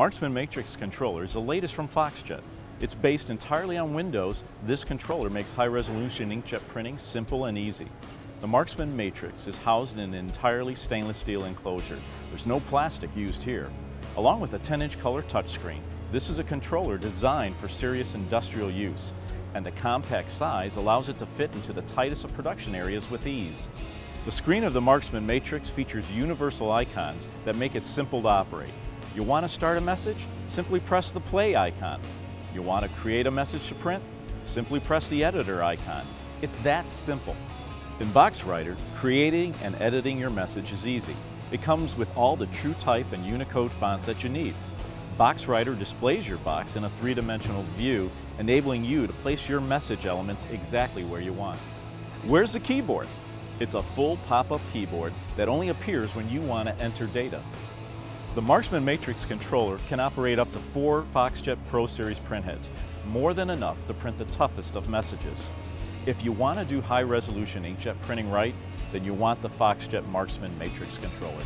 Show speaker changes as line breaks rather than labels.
Marksman Matrix controller is the latest from Foxjet. It's based entirely on Windows. This controller makes high-resolution inkjet printing simple and easy. The Marksman Matrix is housed in an entirely stainless steel enclosure. There's no plastic used here. Along with a 10-inch color touchscreen, this is a controller designed for serious industrial use, and the compact size allows it to fit into the tightest of production areas with ease. The screen of the Marksman Matrix features universal icons that make it simple to operate. You want to start a message? Simply press the play icon. You want to create a message to print? Simply press the editor icon. It's that simple. In BoxWriter, creating and editing your message is easy. It comes with all the TrueType and Unicode fonts that you need. BoxWriter displays your box in a three-dimensional view, enabling you to place your message elements exactly where you want. Where's the keyboard? It's a full pop-up keyboard that only appears when you want to enter data. The Marksman Matrix controller can operate up to four Foxjet Pro Series printheads, more than enough to print the toughest of messages. If you want to do high resolution inkjet printing right, then you want the Foxjet Marksman Matrix controller.